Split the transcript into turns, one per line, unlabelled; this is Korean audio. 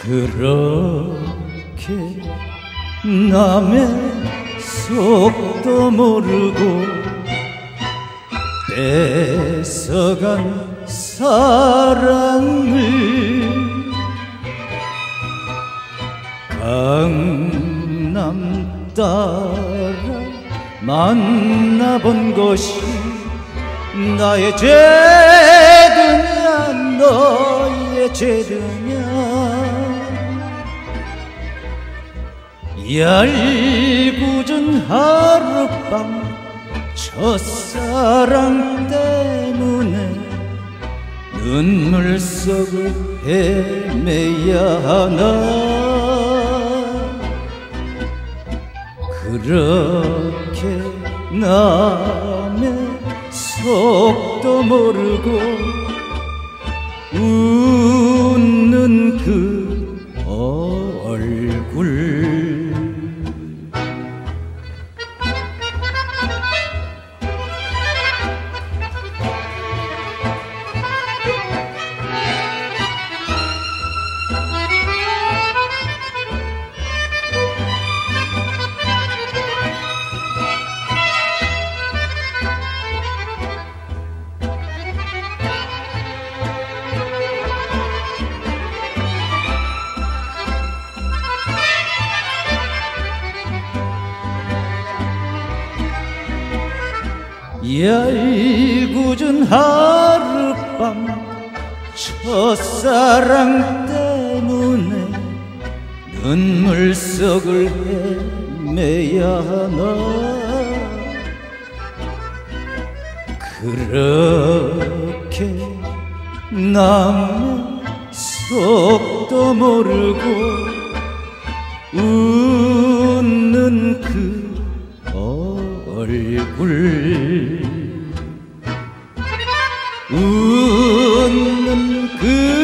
그렇게 남의 속도 모르고 뺏어간 사랑을 강남 따라 만나본 것이 나의 죄드냐 너의 죄드 냐 얄궂은 하룻밤 첫사랑 때문에 눈물 속을 헤매야 하나. 그렇게 남의 속도 모르고 웃는 그 얄궂은 하룻밤 첫사랑 때문에 눈물 속을 헤매야 하나. 그렇게 남의 속도 모르고 얼굴 웃는 그